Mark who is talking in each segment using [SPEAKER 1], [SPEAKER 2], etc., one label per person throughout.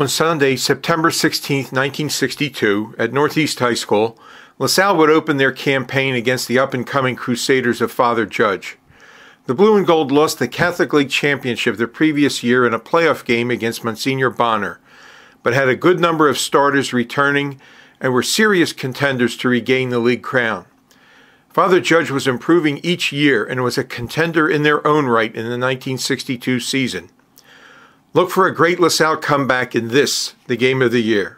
[SPEAKER 1] On Sunday, September 16, 1962, at Northeast High School, LaSalle would open their campaign against the up and coming Crusaders of Father Judge. The Blue and Gold lost the Catholic League Championship the previous year in a playoff game against Monsignor Bonner, but had a good number of starters returning and were serious contenders to regain the league crown. Father Judge was improving each year and was a contender in their own right in the 1962 season. Look for a great LaSalle comeback in this, the game of the year.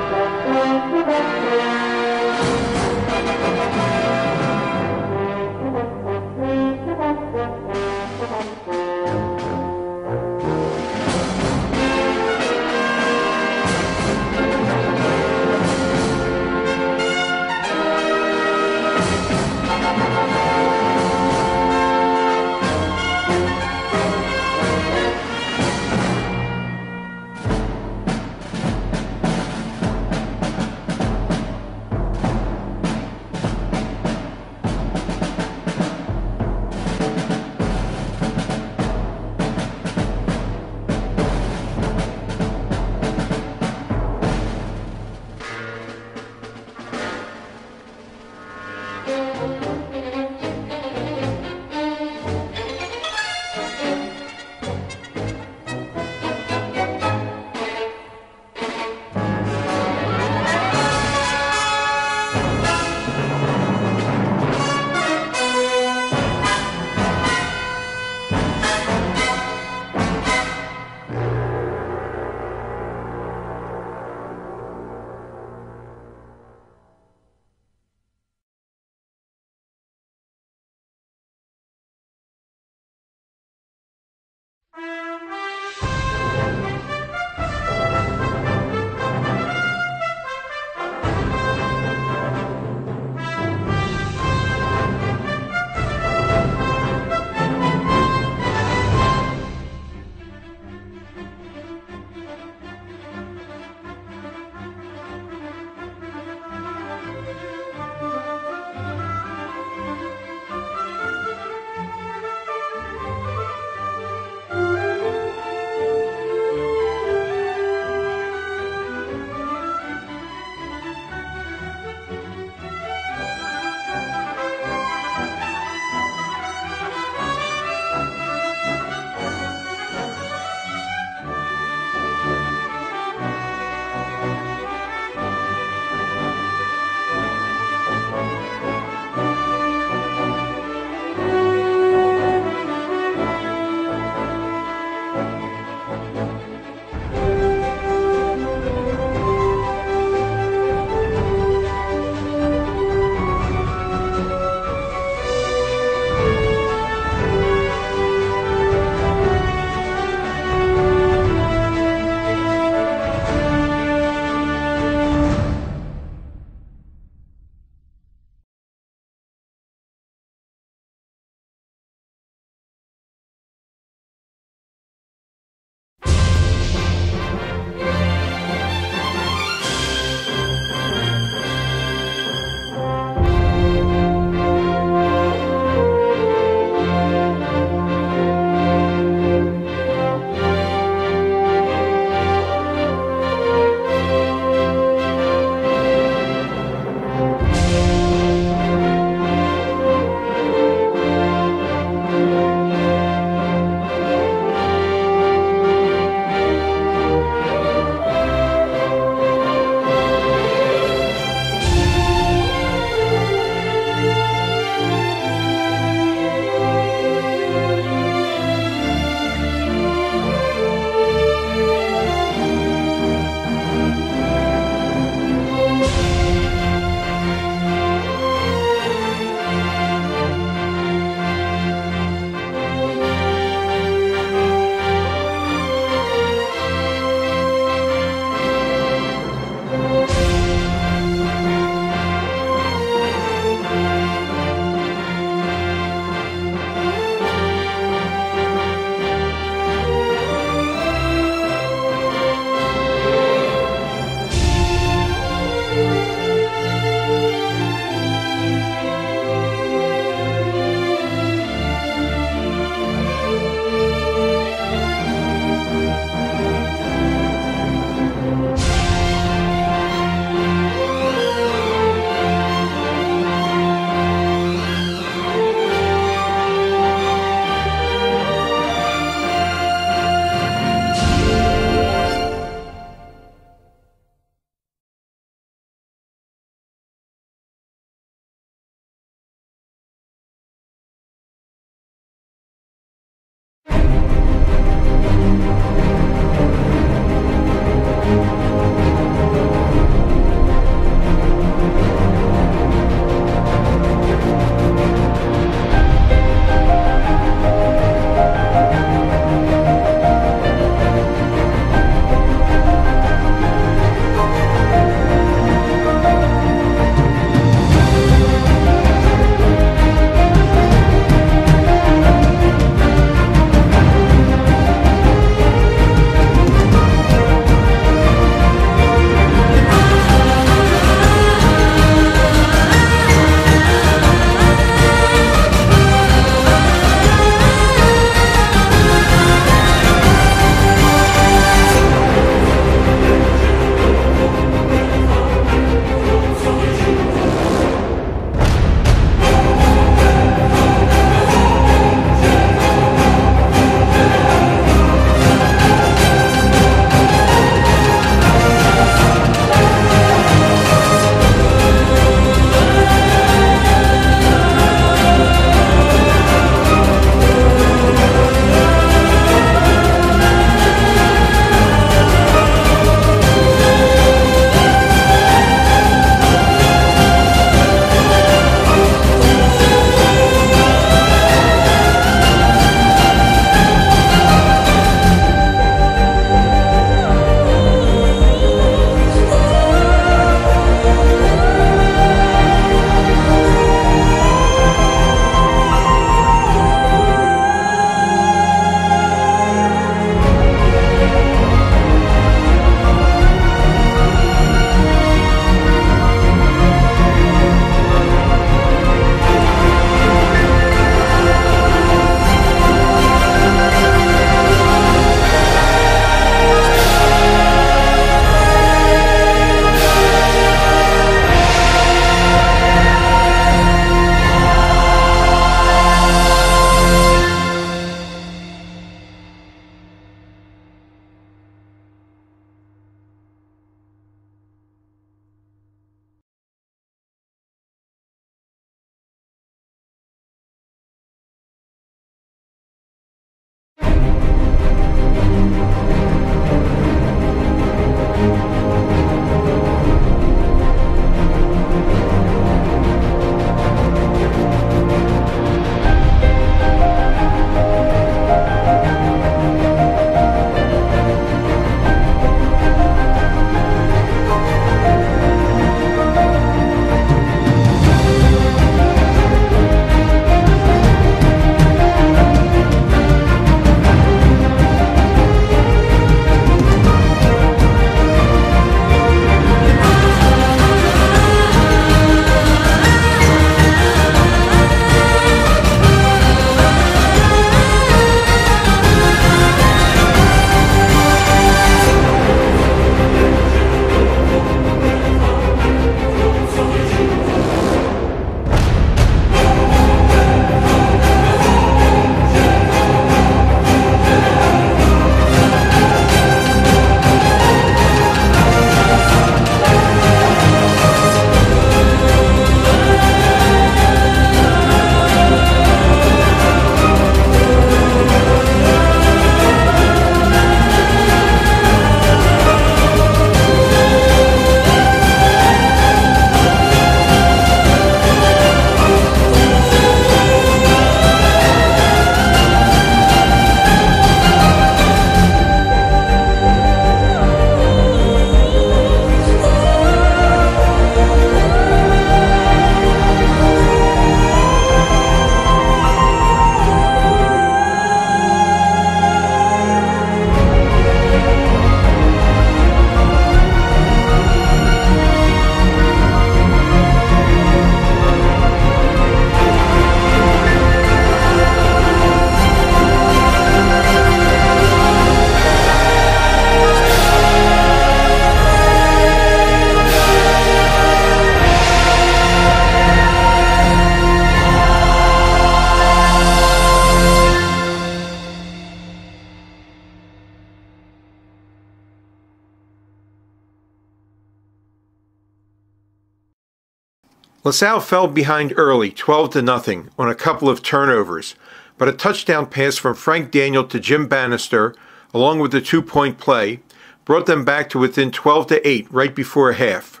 [SPEAKER 1] LaSalle fell behind early, 12 to nothing, on a couple of turnovers, but a touchdown pass from Frank Daniel to Jim Bannister, along with the two-point play, brought them back to within 12 to 8 right before half.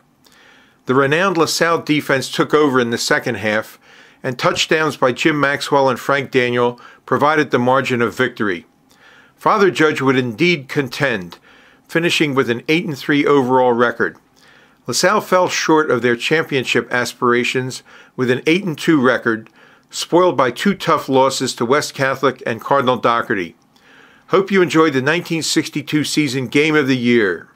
[SPEAKER 1] The renowned LaSalle defense took over in the second half, and touchdowns by Jim Maxwell and Frank Daniel provided the margin of victory. Father Judge would indeed contend, finishing with an 8 3 overall record. LaSalle fell short of their championship aspirations with an 8 2 record, spoiled by two tough losses to West Catholic and Cardinal Dougherty. Hope you enjoyed the 1962 season Game of the Year.